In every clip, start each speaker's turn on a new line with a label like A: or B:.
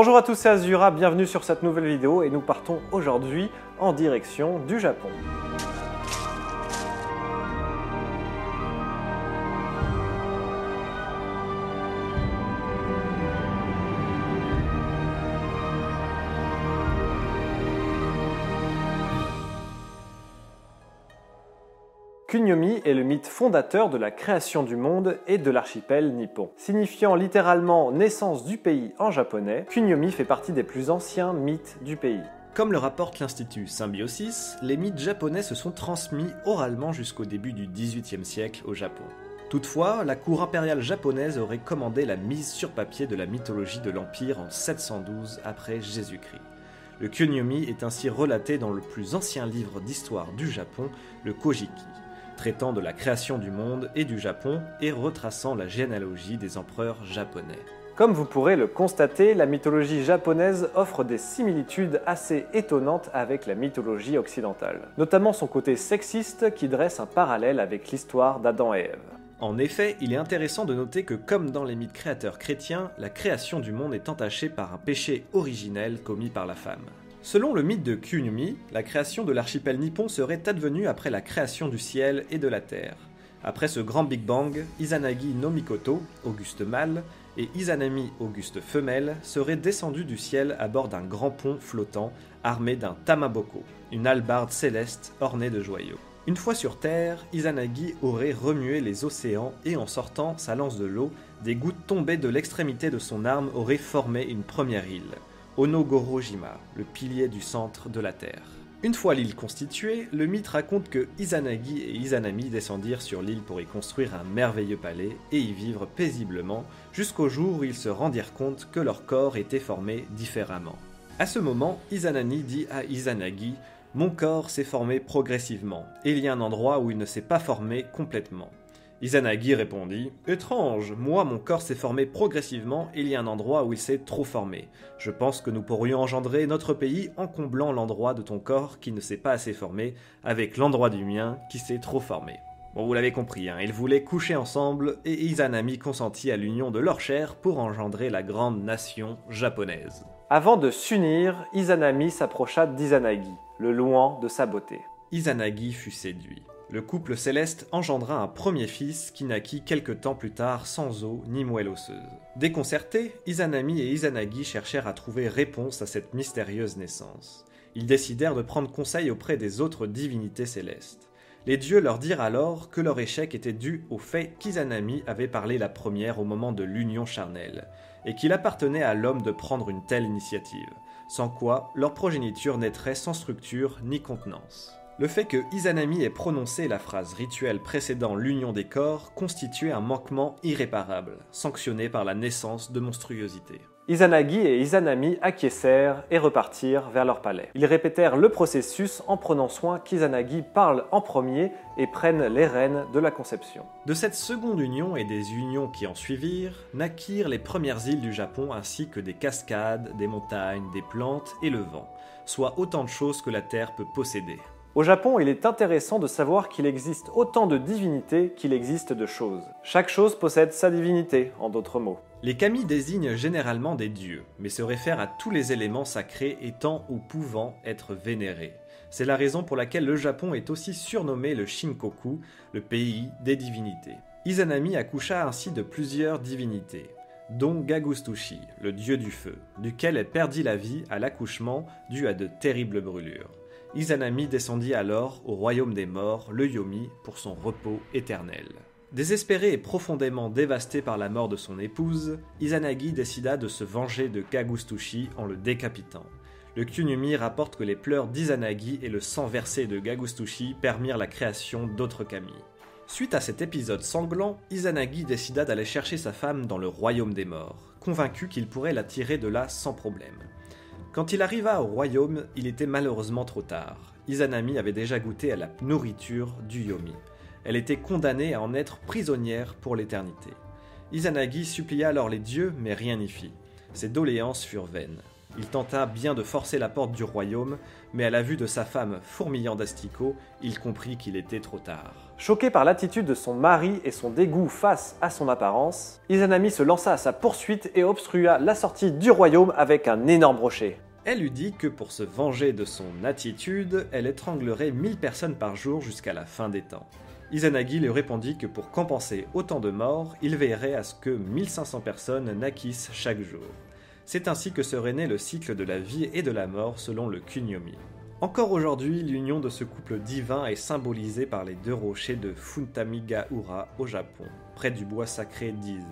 A: Bonjour à tous, c'est Azura, bienvenue sur cette nouvelle vidéo et nous partons aujourd'hui en direction du Japon. Kunyomi est le mythe fondateur de la création du monde et de l'archipel nippon. Signifiant littéralement naissance du pays en japonais, Kunyomi fait partie des plus anciens mythes du pays.
B: Comme le rapporte l'Institut Symbiosis, les mythes japonais se sont transmis oralement jusqu'au début du XVIIIe siècle au Japon. Toutefois, la cour impériale japonaise aurait commandé la mise sur papier de la mythologie de l'Empire en 712 après Jésus-Christ. Le Kunyomi est ainsi relaté dans le plus ancien livre d'histoire du Japon, le Kojiki traitant de la création du monde et du Japon et retraçant la généalogie des empereurs japonais.
A: Comme vous pourrez le constater, la mythologie japonaise offre des similitudes assez étonnantes avec la mythologie occidentale, notamment son côté sexiste qui dresse un parallèle avec l'histoire d'Adam et Ève.
B: En effet, il est intéressant de noter que comme dans les mythes créateurs chrétiens, la création du monde est entachée par un péché originel commis par la femme. Selon le mythe de Kunumi, la création de l'archipel nippon serait advenue après la création du ciel et de la terre. Après ce grand Big Bang, Izanagi no Mikoto, Auguste mâle, et Izanami, Auguste femelle, seraient descendus du ciel à bord d'un grand pont flottant armé d'un tamaboko, une hallebarde céleste ornée de joyaux. Une fois sur Terre, Izanagi aurait remué les océans et en sortant sa lance de l'eau, des gouttes tombées de l'extrémité de son arme auraient formé une première île. Onogorojima, le pilier du centre de la Terre. Une fois l'île constituée, le mythe raconte que Izanagi et Izanami descendirent sur l'île pour y construire un merveilleux palais et y vivre paisiblement jusqu'au jour où ils se rendirent compte que leur corps était formé différemment. À ce moment, Izanani dit à Izanagi Mon corps s'est formé progressivement, et il y a un endroit où il ne s'est pas formé complètement. Izanagi répondit Étrange, moi mon corps s'est formé progressivement et il y a un endroit où il s'est trop formé. Je pense que nous pourrions engendrer notre pays en comblant l'endroit de ton corps qui ne s'est pas assez formé avec l'endroit du mien qui s'est trop formé. Bon, vous l'avez compris, hein, ils voulaient coucher ensemble et Izanami consentit à l'union de leur chair pour engendrer la grande nation japonaise.
A: Avant de s'unir, Izanami s'approcha d'Izanagi, le louant de sa beauté.
B: Izanagi fut séduit le couple céleste engendra un premier fils qui naquit quelque temps plus tard sans eau ni moelle osseuse. Déconcertés, Izanami et Izanagi cherchèrent à trouver réponse à cette mystérieuse naissance. Ils décidèrent de prendre conseil auprès des autres divinités célestes. Les dieux leur dirent alors que leur échec était dû au fait qu'Izanami avait parlé la première au moment de l'union charnelle, et qu'il appartenait à l'homme de prendre une telle initiative, sans quoi leur progéniture naîtrait sans structure ni contenance. Le fait que Izanami ait prononcé la phrase rituelle précédant l'union des corps constituait un manquement irréparable, sanctionné par la naissance de monstruosités.
A: Izanagi et Izanami acquiescèrent et repartirent vers leur palais. Ils répétèrent le processus en prenant soin qu'Izanagi parle en premier et prenne les rênes de la conception.
B: De cette seconde union et des unions qui en suivirent, naquirent les premières îles du Japon ainsi que des cascades, des montagnes, des plantes et le vent, soit autant de choses que la Terre peut posséder.
A: Au Japon, il est intéressant de savoir qu'il existe autant de divinités qu'il existe de choses. Chaque chose possède sa divinité, en d'autres mots.
B: Les kami désignent généralement des dieux, mais se réfèrent à tous les éléments sacrés étant ou pouvant être vénérés. C'est la raison pour laquelle le Japon est aussi surnommé le Shinkoku, le pays des divinités. Izanami accoucha ainsi de plusieurs divinités, dont Gagustushi, le dieu du feu, duquel elle perdit la vie à l'accouchement dû à de terribles brûlures. Izanami descendit alors au royaume des morts, le Yomi, pour son repos éternel. Désespéré et profondément dévasté par la mort de son épouse, Izanagi décida de se venger de Gagustushi en le décapitant. Le Kyunumi rapporte que les pleurs d'Izanagi et le sang versé de Gagustushi permirent la création d'autres kami. Suite à cet épisode sanglant, Izanagi décida d'aller chercher sa femme dans le royaume des morts, convaincu qu'il pourrait la tirer de là sans problème. Quand il arriva au royaume, il était malheureusement trop tard. Izanami avait déjà goûté à la nourriture du Yomi. Elle était condamnée à en être prisonnière pour l'éternité. Izanagi supplia alors les dieux, mais rien n'y fit. Ses doléances furent vaines. Il tenta bien de forcer la porte du royaume, mais à la vue de sa femme fourmillant d'asticots, il comprit qu'il était trop tard.
A: Choqué par l'attitude de son mari et son dégoût face à son apparence, Izanami se lança à sa poursuite et obstrua la sortie du royaume avec un énorme rocher.
B: Elle lui dit que pour se venger de son attitude, elle étranglerait 1000 personnes par jour jusqu'à la fin des temps. Izanagi lui répondit que pour compenser autant de morts, il veillerait à ce que 1500 personnes naquissent chaque jour. C'est ainsi que serait né le cycle de la vie et de la mort selon le Kunyomi. Encore aujourd'hui, l'union de ce couple divin est symbolisée par les deux rochers de Funtamigaura au Japon, près du bois sacré d'Ise,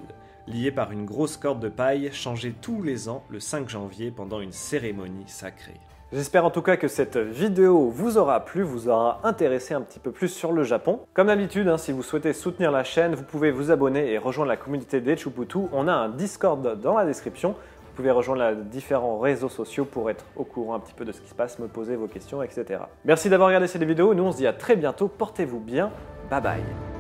B: liés par une grosse corde de paille changée tous les ans le 5 janvier pendant une cérémonie sacrée.
A: J'espère en tout cas que cette vidéo vous aura plu, vous aura intéressé un petit peu plus sur le Japon. Comme d'habitude, hein, si vous souhaitez soutenir la chaîne, vous pouvez vous abonner et rejoindre la communauté d'Echuputu. On a un Discord dans la description vous pouvez rejoindre les différents réseaux sociaux pour être au courant un petit peu de ce qui se passe, me poser vos questions, etc. Merci d'avoir regardé cette vidéo. Nous, on se dit à très bientôt. Portez-vous bien. Bye bye.